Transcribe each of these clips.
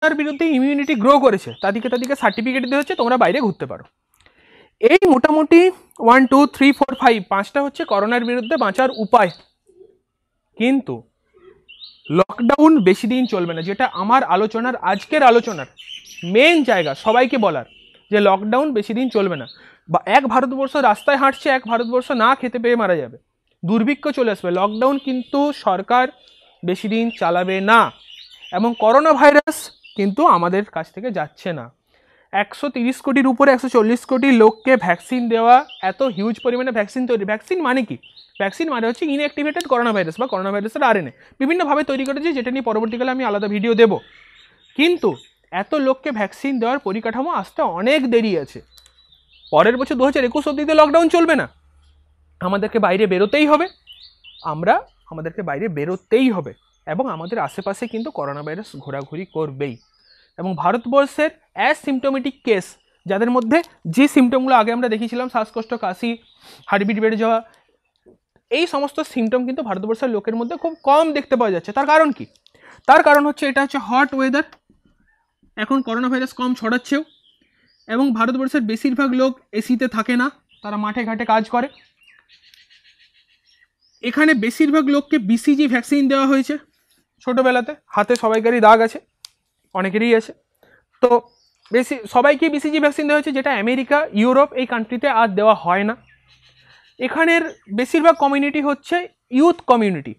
তার বিরুদ্ধে immunity grow করেছে। তাদেরকে তাদেরকে সার্টিফিকেট দেওয়া হচ্ছে, তোমরা বাইরে ঘুরতে পারো। এই মোটামুটি one two three four five পাঁচটা হচ্ছে করোনার বিরুদ্ধে বাঁচার উপায়। কিন্তু লকডাউন বেশি দিন চলবে না, যেটা আমার আলোচনার, আজকের আলোচনার মেন জায়গা, সবাইকে বলার, যে লকডাউন বেশি দিন চলবে না। বা এক ভারতবর্ষ রাস্তায় হাঁটছে, এক ভারতবর্ষ না খেতে পেয়ে মারা যাবে। দুর্ভিক্ষ চলে আসবে। লকডাউন কিন্তু সরকার বেশি দিন চালাবে না। এবং করোনা ভাইরাস কিন্তু আমাদের কাছ থেকে যাচ্ছে না। একশো তিরিশ কোটির উপরে একশো চল্লিশ কোটি লোককে ভ্যাকসিন দেওয়া, এত হিউজ পরিমাণে ভ্যাকসিন তৈরি। ভ্যাকসিন মানে কি? ভ্যাকসিন মানে হচ্ছে ইনঅ্যাক্টিভেটেড করোনা ভাইরাস বা করোনা ভাইরাসের আরএনএ বিভিন্নভাবে তৈরি করেছে, যেটা নিয়ে পরবর্তীকালে আমি আলাদা ভিডিও দেব। কিন্তু এত লোককে ভ্যাকসিন দেওয়ার পরিকাঠামো আসতে অনেক দেরি আছে। পরের বছর দু হাজার একুশ অব্দিতে লকডাউন চলবে না। আমাদেরকে বাইরে বেরোতেই হবে। আমরা আমাদেরকে বাইরে বেরোতেই হবে। এবং আমাদের আশেপাশে কিন্তু করোনা ভাইরাস ঘোরাঘুরি করবেই। এবং ভারতবর্ষের অ্যাসিমটোমেটিক কেস যাদের মধ্যে যে সিমটমগুলো আগে আমরা দেখিয়েছিলাম শ্বাসকষ্ট, কাশি, হার্টবিট বেড়ে যাওয়া, এই সমস্ত সিমটম কিন্তু ভারতবর্ষের লোকের মধ্যে খুব কম দেখতে পাওয়া যাচ্ছে। তার কারণ কি? তার কারণ হচ্ছে এটা হচ্ছে হট ওয়েদার এখন করোনা ভাইরাস কম ছড়াচ্ছেও। এবং ভারতবর্ষের বেশিরভাগ লোক এসিতে থাকে না, তারা মাঠে ঘাটে কাজ করে। এখানে বেশিরভাগ লোককে বিসিজি ভ্যাকসিন দেওয়া হয়েছে। ছোটোবেলাতে হাতে সবাইকারই দাগ আছে, অনেকেরই আছে। তো বেশি, সবাইকে বিসিজি ভ্যাকসিন দেওয়া হয়েছে, যেটা আমেরিকা, ইউরোপ এই কান্ট্রিতে আর দেওয়া হয় না। এখানের বেশিরভাগ কমিউনিটি হচ্ছে ইউথ কমিউনিটি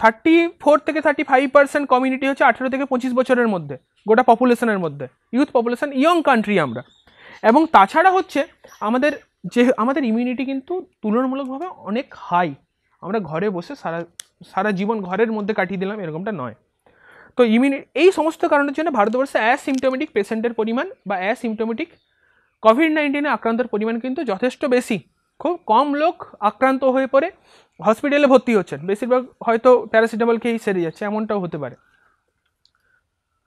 থার্টি ফোর থেকে থার্টি ফাইভ পার্সেন্ট কমিউনিটি হচ্ছে আঠেরো থেকে পঁচিশ বছরের মধ্যে, গোটা পপুলেশনের মধ্যে। ইউথ পপুলেশন ইয়ং কান্ট্রি আমরা। এবং তাছাড়া হচ্ছে আমাদের যে, আমাদের ইমিউনিটি কিন্তু তুলনামূলকভাবে অনেক হাই আমরা ঘরে বসে সারা সারা জীবন ঘরের মধ্যে কাটিয়ে দিলাম, এরকমটা নয়। তো ইমিউনি এই সমস্ত কারণের জন্য ভারতবর্ষে অ্যাসিমটোমেটিক পেশেন্টের পরিমাণ বা অ্যাসিমটোমেটিক কোভিড নাইন্টিনে আক্রান্তের পরিমাণ কিন্তু যথেষ্ট বেশি। খুব কম লোক আক্রান্ত হয়ে পড়ে হসপিটালে ভর্তি হচ্ছেন। বেশিরভাগ হয়তো প্যারাসিটামল খেয়েই সেরে যাচ্ছে, এমনটাও হতে পারে।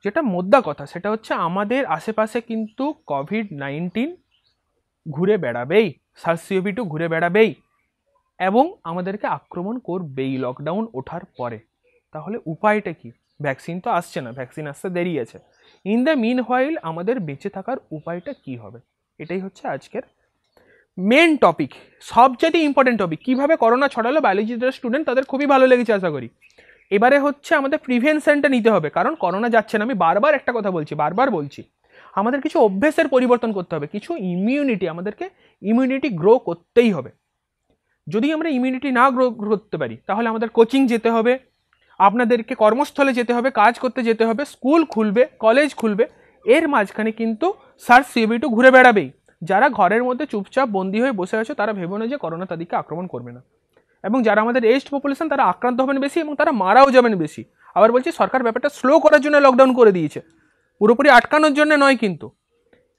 যেটা মোদ্দা কথা, সেটা হচ্ছে আমাদের আশেপাশে কিন্তু কোভিড নাইন্টিন ঘুরে বেড়াবেই সার্সিওভি টু ঘুরে বেড়াবেই। এবং আমাদেরকে আক্রমণ করবেই লকডাউন ওঠার পরে। তাহলে উপায়টা কি? ভ্যাকসিন তো আসছে না ভ্যাকসিন আসতে দেরি আছে। ইন দ্য মিন হোয়াইল আমাদের বেঁচে থাকার উপায়টা কি হবে? এটাই হচ্ছে আজকের মেন টপিক সবচেয়ে ইম্পর্টেন্ট টপিক কীভাবে করোনা ছড়ালো বায়োলজি যারা স্টুডেন্ট তাদের খুবই ভালো লেগেছে আশা করি। এবারে হচ্ছে আমাদের প্রিভেনশনটা নিতে হবে। কারণ করোনা যাচ্ছে না, আমি বারবার একটা কথা বলছি, বারবার বলছি। আমাদের কিছু অভ্যেসের পরিবর্তন করতে হবে। কিছু ইমিউনিটি আমাদেরকে ইমিউনিটি গ্রো করতেই হবে। যদি আমরা ইমিউনিটি না গ্রো করতে পারি, তাহলে আমাদের কোচিং যেতে হবে, আপনাদেরকে কর্মস্থলে যেতে হবে, কাজ করতে যেতে হবে স্কুল খুলবে কলেজ খুলবে, এর মাঝখানে কিন্তু সার সিবিটু ঘুরে বেড়াবেই। যারা ঘরের মধ্যে চুপচাপ বন্দি হয়ে বসে আছে, তারা ভেবে না যে করোনা তাদেরকে আক্রমণ করবে না। এবং যারা আমাদের এজড পপুলেশন তারা আক্রান্ত হবেন বেশি এবং তারা মারাও যাবেন বেশি। আবার বলছি, সরকার ব্যাপারটা স্লো করার জন্য লকডাউন করে দিয়েছে। পুরোপুরি আটকানোর জন্য নয় কিন্তু।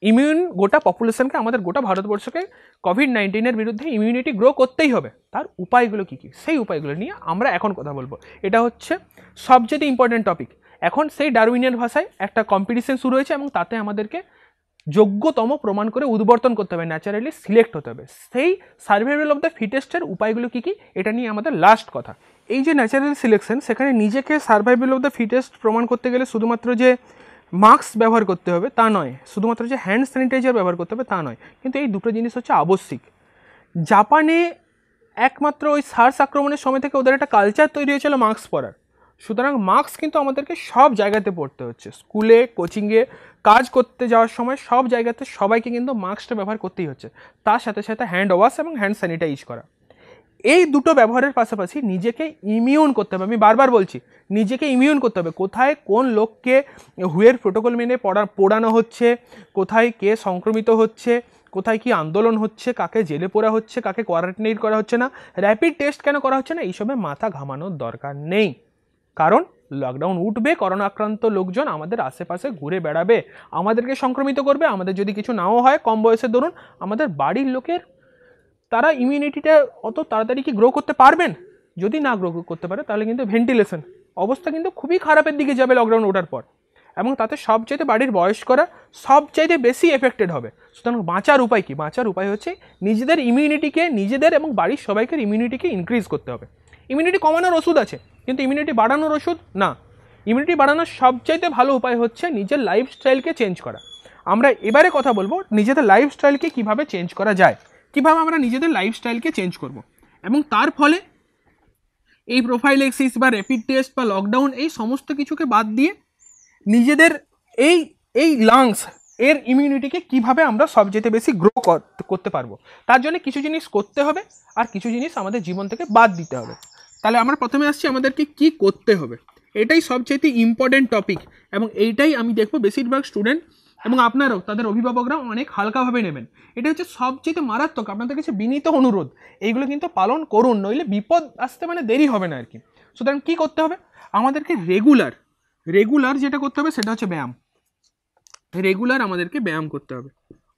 ইমিউন গোটা পপুলেশনকে আমাদের গোটা ভারতবর্ষকে কোভিড নাইন্টিনের বিরুদ্ধে ইমিউনিটি গ্রো করতেই হবে। তার উপায়গুলো কী কী? সেই উপায়গুলো নিয়ে আমরা এখন কথা বলব। এটা হচ্ছে সবচেয়ে ইম্পর্টেন্ট টপিক এখন সেই ডারউইনের ভাষায় একটা কম্পিটিশন শুরু হয়েছে এবং তাতে আমাদেরকে যোগ্যতম প্রমাণ করে উদ্বর্তন করতে হবে ন্যাচারালি সিলেক্ট হতে হবে। সেই সার্ভাইভাল অফ দ্য ফিটেস্টের উপায়গুলো কী কী? এটা নিয়ে আমাদের লাস্ট কথা। এই যে ন্যাচারাল সিলেকশন সেখানে নিজেকে সার্ভাইভাল অফ দ্য ফিটেস্ট প্রমাণ করতে গেলে শুধুমাত্র যে মাস্ক ব্যবহার করতে হবে, তা নয়। শুধুমাত্র যে হ্যান্ড স্যানিটাইজার ব্যবহার করতে হবে, তা নয়। কিন্তু এই দুটো জিনিস হচ্ছে আবশ্যিক। জাপানে একমাত্র ওই সার্স আক্রমণের সময় থেকে ওদের একটা কালচার তৈরি হয়েছিল মাস্ক পরার। সুতরাং মাস্ক কিন্তু আমাদেরকে সব জায়গাতে পড়তে হচ্ছে। স্কুলে কোচিংয়ে কাজ করতে যাওয়ার সময় সব জায়গাতে সবাইকে কিন্তু মাস্কটা ব্যবহার করতেই হচ্ছে। তার সাথে সাথে হ্যান্ড ওয়াশ এবং হ্যান্ড স্যানিটাইজ করা। এই দুটো ব্যবহারের পাশাপাশি নিজেকে ইমিউন করতে হবে। আমি বারবার বলছি, নিজেকে ইমিউন করতে হবে। কোথায় কোন লোককে হুয়ের প্রোটোকল মেনে পড়া, পোড়ানো হচ্ছে, কোথায় কে সংক্রমিত হচ্ছে, কোথায় কি আন্দোলন হচ্ছে, কাকে জেলে পোড়া হচ্ছে, কাকে কোয়ারেন্টাইন করা হচ্ছে না র্যাপিড টেস্ট কেন করা হচ্ছে না এইসবে মাথা ঘামানোর দরকার নেই। কারণ লকডাউন উঠবে, করোনা আক্রান্ত লোকজন আমাদের আশেপাশে ঘুরে বেড়াবে, আমাদেরকে সংক্রমিত করবে, আমাদের যদি কিছু নাও হয়, কম বয়সের ধরুন আমাদের বাড়ির লোকের তারা ইমিউনিটিটা অত তাড়াতাড়ি কি গ্রো করতে পারবেন? যদি না গ্রো করতে পারে, তাহলে কিন্তু ভেন্টিলেশন অবস্থা কিন্তু খুবই খারাপের দিকে যাবে লকডাউন ওঠার পর। এবং তাতে সবচাইতে বাড়ির বয়স্করা সবচাইতে বেশি এফেক্টেড হবে। সুতরাং বাঁচার উপায় কি? বাঁচার উপায় হচ্ছে নিজেদের ইমিউনিটিকে নিজেদের এবং বাড়ির সবাইকে ইমিউনিটিকে ইনক্রিজ করতে হবে। ইমিউনিটি কমানোর ওষুধ আছে, কিন্তু ইমিউনিটি বাড়ানোর ওষুধ না। ইমিউনিটি বাড়ানোর সবচাইতে ভালো উপায় হচ্ছে নিজের লাইফস্টাইলকে চেঞ্জ করা। আমরা এবারে কথা বলব নিজেদের লাইফস্টাইলকে কীভাবে চেঞ্জ করা যায়। কীভাবে আমরা নিজেদের লাইফস্টাইলকে চেঞ্জ করব? এবং তার ফলে এই প্রোফাইল এক্সিস বা র্যাপিড টেস্ট বা লকডাউন এই সমস্ত কিছুকে বাদ দিয়ে নিজেদের এই এই লাংস এর ইমিউনিটিকে কীভাবে আমরা সবচেয়ে বেশি গ্রো করতে পারব? তার জন্য কিছু জিনিস করতে হবে আর কিছু জিনিস আমাদের জীবন থেকে বাদ দিতে হবে। তাহলে আমরা প্রথমে আসছি আমাদেরকে কি করতে হবে? এটাই সবচেয়ে ইম্পর্টেন্ট টপিক এবং এইটাই আমি দেখব বেশিরভাগ স্টুডেন্ট এবং আপনারাও, তাদের অভিভাবকরা অনেক হালকাভাবে নেবেন। এটা হচ্ছে সবচেয়ে মারাত্মক, আপনাদের কাছে বিনীত অনুরোধ। এইগুলো কিন্তু পালন করুন, নইলে বিপদ আসতে মানে দেরি হবে না আর কি সুতরাং কী করতে হবে? আমাদেরকে রেগুলার রেগুলার যেটা করতে হবে সেটা হচ্ছে ব্যায়াম। রেগুলার আমাদেরকে ব্যায়াম করতে হবে।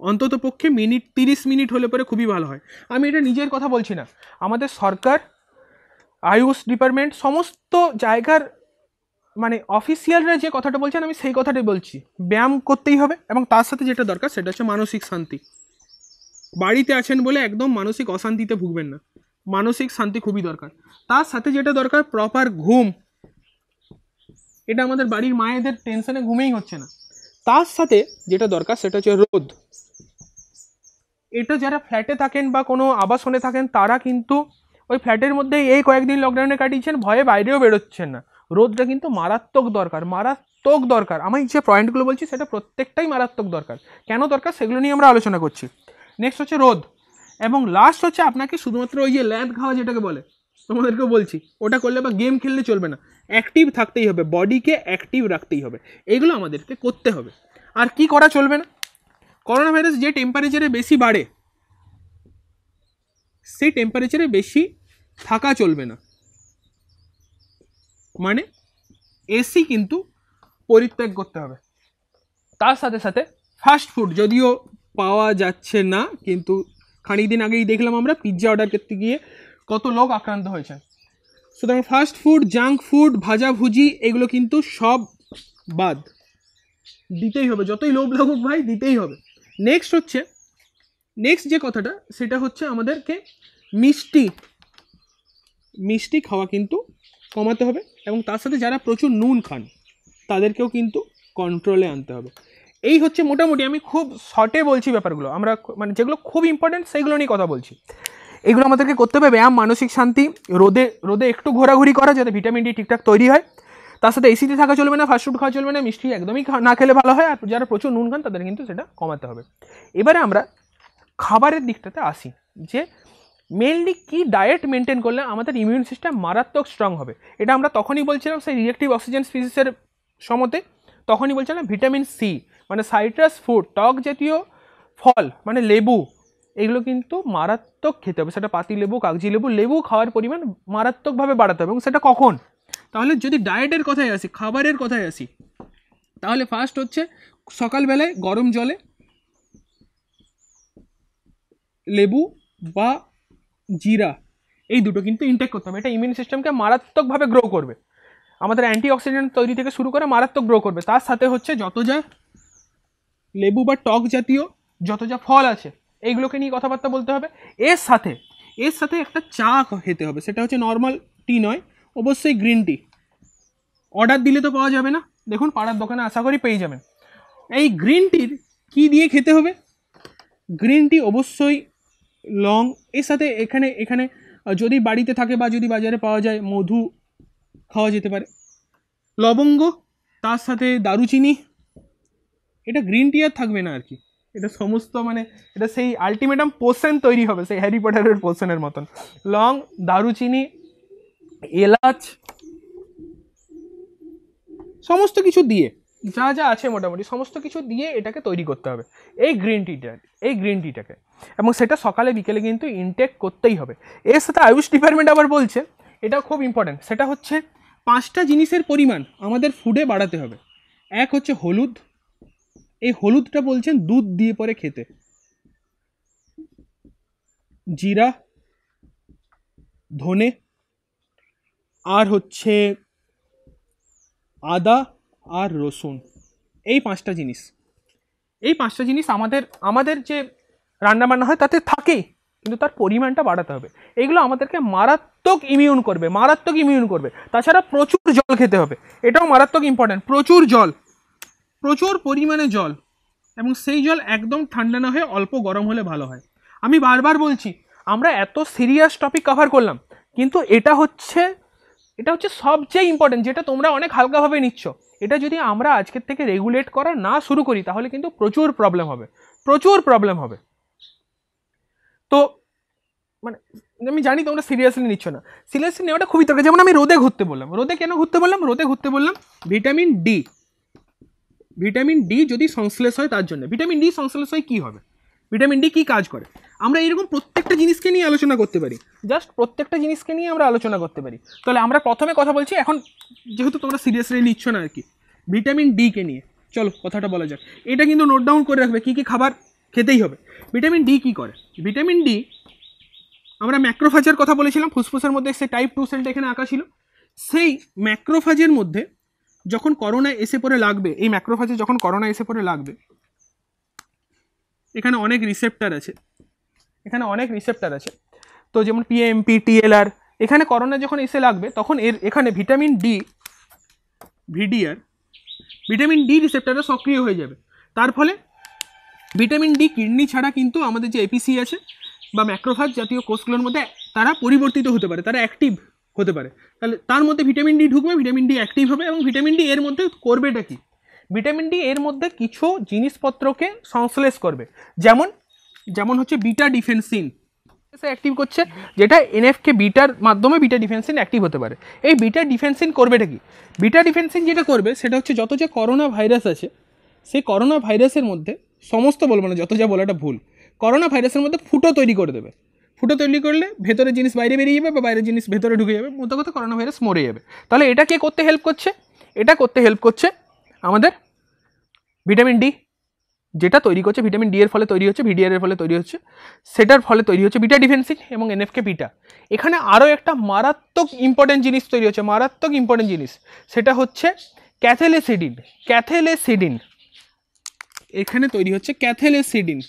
অন্তত পক্ষে মিনিট, তিরিশ মিনিট হলে পরে খুবই ভালো হয়। আমি এটা নিজের কথা বলছি না। আমাদের সরকার, আয়ুষ ডিপার্টমেন্ট, সমস্ত জায়গার মানে অফিসিয়ালরা যে কথাটা বলছেন, আমি সেই কথাটাই বলছি। ব্যায়াম করতেই হবে এবং তার সাথে যেটা দরকার, সেটা হচ্ছে মানসিক শান্তি। বাড়িতে আছেন বলে একদম মানসিক অশান্তিতে ভুগবেন না। মানসিক শান্তি খুবই দরকার। তার সাথে যেটা দরকার প্রপার ঘুম। এটা আমাদের বাড়ির মায়েদের টেনশনে ঘুমেই হচ্ছে না। তার সাথে যেটা দরকার, সেটা হচ্ছে রোদ। এটা যারা ফ্ল্যাটে থাকেন বা কোনো আবাসনে থাকেন, তারা কিন্তু ওই ফ্ল্যাটের মধ্যে এই কয়েকদিন লকডাউনে কাটিয়েছেন, ভয়ে বাইরেও বেরোচ্ছেন না। রোদটা কিন্তু মারাত্মক দরকার মারাত্মক দরকার। আমি যে পয়েন্টগুলো বলছি, সেটা প্রত্যেকটাই মারাত্মক দরকার। কেন দরকার? সেগুলো নিয়ে আমরা আলোচনা করছি। নেক্সট হচ্ছে রোদ। এবং লাস্ট হচ্ছে আপনাকে শুধুমাত্র ওই যে ল্যাদ খাওয়া যেটাকে বলে, তোমাদেরকেও বলছি, ওটা করলে বা গেম খেললে চলবে না। অ্যাক্টিভ থাকতেই হবে বডিকে অ্যাক্টিভ রাখতেই হবে। এগুলো আমাদেরকে করতে হবে। আর কি করা চলবে না? করোনা ভাইরাস যে টেম্পারেচারে বেশি বাড়ে, সেই টেম্পারেচারে বেশি থাকা চলবে না। মানে এসি কিন্তু পরিত্যাগ করতে হবে। তার সাথে সাথে ফাস্ট ফুড যদিও পাওয়া যাচ্ছে না, কিন্তু খানিক দিন আগেই দেখলাম আমরা পিৎজা অর্ডার করতে গিয়ে কত লোক আক্রান্ত হয়েছে। সুতরাং ফাস্ট ফুড জাঙ্ক ফুড ভাজাভুজি এগুলো কিন্তু সব বাদ। দিতেই হবে, যতই লোভ লাগুক ভাই, দিতেই হবে। নেক্সট হচ্ছে নেক্সট যে কথাটা, সেটা হচ্ছে আমাদেরকে মিষ্টি। মিষ্টি খাওয়া কিন্তু কমাতে হবে। এবং তার সাথে যারা প্রচুর নুন খান, তাদেরকেও কিন্তু কন্ট্রোলে আনতে হবে। এই হচ্ছে মোটামুটি আমি খুব শর্টে বলছি ব্যাপারগুলো। আমরা মানে যেগুলো খুব ইম্পর্টেন্ট সেইগুলো নিয়ে কথা বলছি। এগুলো আমাদেরকে করতে হবে ব্যায়াম, মানসিক শান্তি, রোদে রোদে একটু ঘোরাঘুরি করা যাতে ভিটামিন ডি ঠিকঠাক তৈরি হয়। তার সাথে এসিতে থাকা চলবে না ফাস্টফুড খাওয়া চলবে না, মিষ্টি একদমই না খেলে ভালো হয়, আর যারা প্রচুর নুন খান তাদের কিন্তু সেটা কমাতে হবে। এবারে আমরা খাবারের দিকটাতে আসি, যে মেনলি কি ডায়েট মেনটেন করলে আমাদের ইমিউন সিস্টেম মারাত্মক স্ট্রং হবে? এটা আমরা তখনই বলছিলাম সেই রিয়েক্টিভ অক্সিজেন স্পিসিসের সমতে তখনই বলছিলাম ভিটামিন সি মানে সাইট্রাস ফুড টক জাতীয় ফল মানে লেবু, এগুলো কিন্তু মারাত্মক খেতে হবে। সেটা পাতি লেবু, কাগজি লেবু লেবু খাওয়ার পরিমাণ মারাত্মকভাবে বাড়াতে হবে। এবং সেটা কখন? তাহলে যদি ডায়েটের কথায় আসি, খাবারের কথায় আসি, তাহলে ফার্স্ট হচ্ছে সকালবেলায় গরম জলে লেবু বা জিরা, এই দুটো কিন্তু ইনটেক করতে হবে। এটা ইমিউন সিস্টেমকে মারাত্মকভাবে গ্রো করবে। আমাদের অ্যান্টিঅক্সিডেন্ট তৈরি থেকে শুরু করে মারাত্মক গ্রো করবে। তার সাথে হচ্ছে যত যা লেবু বা টক জাতীয় যত যা ফল আছে, এইগুলোকে নিয়ে কথাবার্তা বলতে হবে। এর সাথে এর সাথে একটা চা খেতে হবে। সেটা হচ্ছে নর্মাল টি নয়, অবশ্যই গ্রিন টি অর্ডার দিলে তো পাওয়া যাবে না। দেখুন, পাড়ার দোকানে আশা করি পেয়ে যাবেন। এই গ্রিন টির কী দিয়ে খেতে হবে? গ্রিন টি অবশ্যই লং এর সাথে এখানে এখানে যদি বাড়িতে থাকে বা যদি বাজারে পাওয়া যায়, মধু খাওয়া যেতে পারে। লবঙ্গ, তার সাথে দারুচিনি, এটা গ্রিন টি আর থাকবে না আর কি এটা সমস্ত মানে এটা সেই আলটিমেটাম পোর্শন তৈরি হবে, সেই হ্যারি পটারের পোর্শনের মতন। লং, দারুচিনি, এলাচ, সমস্ত কিছু দিয়ে যা যা আছে মোটামুটি, সমস্ত কিছু দিয়ে এটাকে তৈরি করতে হবে। এই গ্রিন টিটা এই গ্রিন টিটাকে এবং সেটা সকালে, বিকেলে কিন্তু ইনটেক করতেই হবে। এর সাথে আয়ুষ ডিপার্টমেন্ট আবার বলছে, এটা খুব ইম্পর্ট্যান্ট সেটা হচ্ছে পাঁচটা জিনিসের পরিমাণ আমাদের ফুডে বাড়াতে হবে। এক হচ্ছে হলুদ, এই হলুদটা বলছেন দুধ দিয়ে পরে খেতে। জিরা, ধনে, আর হচ্ছে আদা আর রসুন। এই পাঁচটা জিনিস। এই পাঁচটা জিনিস আমাদের আমাদের যে রান্নাবান্না হয় তাতে থাকেই কিন্তু তার পরিমাণটা বাড়াতে হবে। এগুলো আমাদেরকে মারাত্মক ইমিউন করবে, মারাত্মক ইমিউন করবে। তাছাড়া প্রচুর জল খেতে হবে। এটাও মারাত্মক ইম্পর্ট্যান্ট প্রচুর জল, প্রচুর পরিমাণে জল। এবং সেই জল একদম ঠান্ডা না হয়ে অল্প গরম হলে ভালো হয়। আমি বারবার বলছি, আমরা এত সিরিয়াস টপিক কভার করলাম, কিন্তু এটা হচ্ছে এটা হচ্ছে সবচেয়ে ইম্পর্টেন্ট যেটা তোমরা অনেক হালকাভাবে নিচ্ছ। এটা যদি আমরা আজকের থেকে রেগুলেট করা না শুরু করি, তাহলে কিন্তু প্রচুর প্রবলেম হবে। প্রচুর প্রবলেম হবে। তো মানে আমি জানি তোমরা সিরিয়াসলি নিচ্ছ না। সিরিয়াসলি নেওয়াটা খুবই দরকার। যেমন আমি রোদে ঘুরতে বললাম। রোদে কেন ঘুরতে বললাম? রোদে ঘুরতে বললাম ভিটামিন ডি ভিটামিন ডি যদি সংশ্লেষ হয় তার জন্য। ভিটামিন ডি সংশ্লেষ হয় কী হবে? ভিটামিন ডি কী কাজ করে? আমরা এরকম প্রত্যেকটা জিনিসকে নিয়ে আলোচনা করতে পারি। জাস্ট প্রত্যেকটা জিনিসকে নিয়ে আমরা আলোচনা করতে পারি। তাহলে আমরা প্রথমে কথা বলছি, এখন যেহেতু তোমরা সিরিয়াসলি নিচ্ছ না আর কি, ভিটামিন ডিকে নিয়ে। চলো, কথাটা বলা যাক। এটা কিন্তু নোট ডাউন করে রাখবে কী কী খাবার খেতেই হবে। ভিটামিন ডি কী করে? ভিটামিন ডি আমরা ম্যাক্রোফাজের কথা বলেছিলাম, ফুসফুসের মধ্যে সে টাইপ টু সেলটা এখানে আঁকা ছিল। সেই ম্যাক্রোফাজের মধ্যে যখন করোনা এসে পড়ে লাগবে, এই ম্যাক্রোফাজে যখন করোনা এসে পড়ে লাগবে এখানে অনেক রিসেপ্টার আছে। এখানে অনেক রিসেপ্টার আছে। তো যেমন পিএমপি টিএলআর এখানে করোনা যখন এসে লাগবে, তখন এর এখানে vitamin D VDR vitamin D রিসেপ্টারটা সক্রিয় হয়ে যাবে। তার ফলে ভিটামিন ডি কিডনি ছাড়া কিন্তু আমাদের যে এপিসি আছে বা ম্যাক্রোফাজ জাতীয় কোষগুলোর মধ্যে তারা পরিবর্তিত হতে পারে, তারা অ্যাক্টিভ হতে পারে। তাহলে তার মধ্যে ভিটামিন ডি ঢুকবে ভিটামিন ডি অ্যাক্টিভ হবে এবং ভিটামিন ডি এর মধ্যে করবেটা কি? ভিটামিন ডি এর মধ্যে কিছু জিনিসপত্রকে সংশ্লেষ করবে। যেমন যেমন হচ্ছে বিটা ডিফেন্সিন। অ্যাক্টিভ করছে, যেটা এনএফকে বিটার মাধ্যমে বিটা ডিফেন্সিন অ্যাক্টিভ হতে পারে। এই বিটা ডিফেন্সিন করবেটা কি? বিটা ডিফেন্সিন যেটা করবে, সেটা হচ্ছে যত যে করোনা ভাইরাস আছে, সেই করোনা ভাইরাসের মধ্যে সমস্ত বলব না যত যা বলাটা ভুল, করোনা ভাইরাসের মধ্যে ফুটো তৈরি করে দেবে। ফুটো তৈরি করলে ভেতরের জিনিস বাইরে বেরিয়ে যাবে বা বাইরের জিনিস ভেতরে ঢুকে যাবে মতো কথা করোনা ভাইরাস মরে যাবে। তাহলে এটা কে করতে হেল্প করছে? এটা করতে হেল্প করছে আমাদের ভিটামিন ডি যেটা তৈরি করছে, ভিটামিন ডি এর ফলে তৈরি হচ্ছে, ভিডিআর এর ফলে তৈরি হচ্ছে, সেটার ফলে তৈরি হচ্ছে বিটা ডিফেন্সিন এবং এনএফকে বিটা। এখানে আরও একটা মারাত্মক ইম্পর্টেন্ট জিনিস তৈরি হচ্ছে, মারাত্মক ইম্পর্টেন্ট জিনিস। সেটা হচ্ছে ক্যাথেলেসিডিন ক্যাথেলেসিডিন। এখানে তৈরি হচ্ছে ক্যাথেলেসিডিন।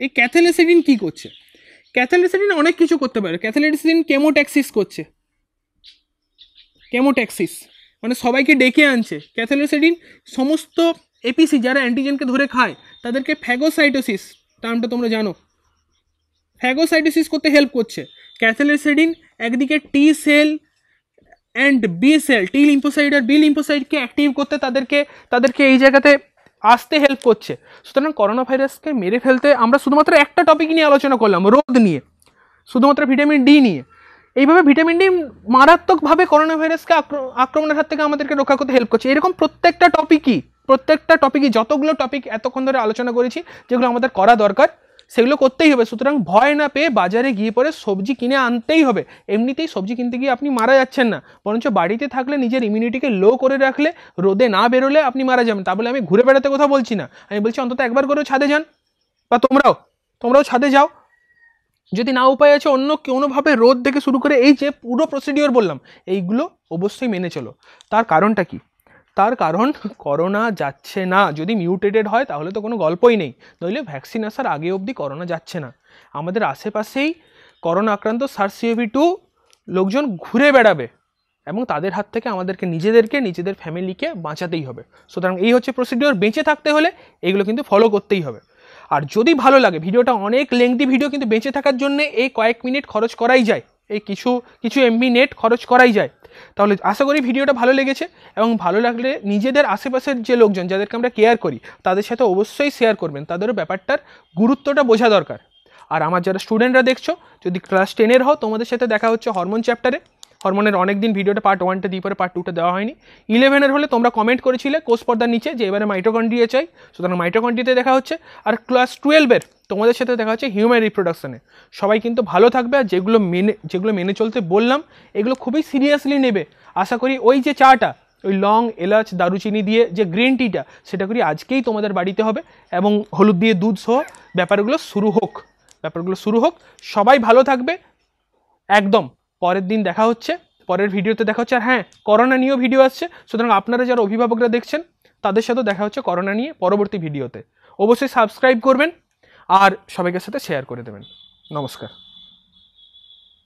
এই ক্যাথেলেসিডিন কি করছে? ক্যাথেলেসিডিন অনেক কিছু করতে পারে। ক্যাথেলেসিডিন কেমোট্যাক্সিস করছে। কেমোট্যাক্সিস। মানে সবাইকে ডেকে আনছে। ক্যাথেলোসেডিন সমস্ত এপিসি যারা অ্যান্টিজেনকে ধরে খায়, তাদেরকে ফ্যাগোসাইটোসিস টার্মটা তোমরা জানো। ফ্যাগোসাইটোসিস করতে হেল্প করছে। ক্যাথেলোসেডিন একদিকে T cell and B cell T lymphocyte R B লিম্পোসাইডকে অ্যাক্টিভ করতে তাদেরকে তাদেরকে এই জায়গাতে আসতে হেল্প করছে। সুতরাং করোনা ভাইরাসকে মেরে ফেলতে আমরা শুধুমাত্র একটা টপিক নিয়ে আলোচনা করলাম রোদ নিয়ে। শুধুমাত্র ভিটামিন ডি নিয়ে। এইভাবে ভিটামিন ডি মারাত্মকভাবে করোনা ভাইরাসকে আক্রমণের হাত থেকে আমাদেরকে রক্ষা করতে হেল্প করছে। এরকম প্রত্যেকটা টপিকই প্রত্যেকটা টপিকই যতগুলো টপিক এতক্ষণ ধরে আলোচনা করেছি, যেগুলো আমাদের করা দরকার, সেগুলো করতেই হবে। সুতরাং ভয় না পেয়ে বাজারে গিয়ে পরে সবজি কিনে আনতেই হবে। এমনিতেই সবজি কিনতে গিয়ে আপনি মারা যাচ্ছেন না। বরঞ্চ বাড়িতে থাকলে, নিজের ইমিউনিটিকে লো করে রাখলে, রোদে না বেরোলে আপনি মারা যাবেন। তা বলে আমি ঘুরে বেড়াতে কথা বলছি না। আমি বলছি, অন্তত একবার করেও ছাদে যান। বা, তোমরাও তোমরাও ছাদে যাও। যদি না উপায় আছে, অন্য কোনোভাবে রোদ থেকে শুরু করে এই যে পুরো প্রসিডিওর বললাম, এইগুলো অবশ্যই মেনে চলো। তার কারণটা কি? তার কারণ করোনা যাচ্ছে না। যদি মিউটেটেড হয়, তাহলে তো কোনো গল্পই নেই। নইলে ভ্যাকসিন আসার আগে অবধি করোনা যাচ্ছে না। আমাদের আশেপাশেই করোনা আক্রান্ত সার্সিওভি টু লোকজন ঘুরে বেড়াবে এবং তাদের হাত থেকে আমাদেরকে, নিজেদেরকে, নিজেদের ফ্যামিলিকে বাঁচাতেই হবে। সুতরাং এই হচ্ছে প্রসিডিওর বেঁচে থাকতে হলে এগুলো কিন্তু ফলো করতেই হবে। আর যদি ভালো লাগে, ভিডিওটা অনেক লেংদি ভিডিও কিন্তু বেঁচে থাকার জন্য এই কয়েক মিনিট খরচ করাই যায়। এই কিছু কিছু এমবি নেট খরচ করাই যায়। তাহলে আশা করি ভিডিওটা ভালো লেগেছে এবং ভালো লাগলে নিজেদের আশেপাশের যে লোকজন, যাদেরকে আমরা কেয়ার করি, তাদের সাথে অবশ্যই শেয়ার করবেন। তাদেরও ব্যাপারটার গুরুত্বটা বোঝা দরকার। আর আমার যারা স্টুডেন্টরা দেখছ, যদি ক্লাস টেনের হও, তোমাদের সাথে দেখা হচ্ছে হরমোন চ্যাপ্টারে হরমোনের অনেক দিন ভিডিওটা পার্ট ওয়ানটা দিয়ে পরে পার্ট টুটা দেওয়া হয়নি। ইলেভেনের হলে তোমরা কমেন্ট করেছিলে কোষ পর্দার নিচে, যে এবারে মাইটোকন্ড্রিয়া চাই। সুতরাং মাইটোকন্ড্রিতে দেখা হচ্ছে। আর ক্লাস টুয়েলভের তোমাদের সাথে দেখা হচ্ছে হিউম্যান রিপ্রোডাকশনে সবাই কিন্তু ভালো থাকবে আর যেগুলো মেনে যেগুলো মেনে চলতে বললাম, এগুলো খুবই সিরিয়াসলি নেবে। আশা করি ওই যে চাটা, ওই লং, এলাচ, দারুচিনি দিয়ে যে গ্রিন টিটা সেটা করি আজকেই তোমাদের বাড়িতে হবে এবং হলুদ দিয়ে দুধ সহ ব্যাপারগুলো শুরু হোক। ব্যাপারগুলো শুরু হোক। সবাই ভালো থাকবে। একদম। পরের দিন দেখা হচ্ছে, পরের ভিডিওতে দেখা হচ্ছে, আর হ্যাঁ করোনা নিয়েও ভিডিও আসছে। সুতরাং আপনারা যারা অভিভাবকরা দেখছেন, তাদের সাথেও দেখা হচ্ছে করোনা নিয়ে পরবর্তী ভিডিওতে অবশ্যই সাবস্ক্রাইব করবেন, আর সবাইকার সাথে শেয়ার করে দেবেন। নমস্কার।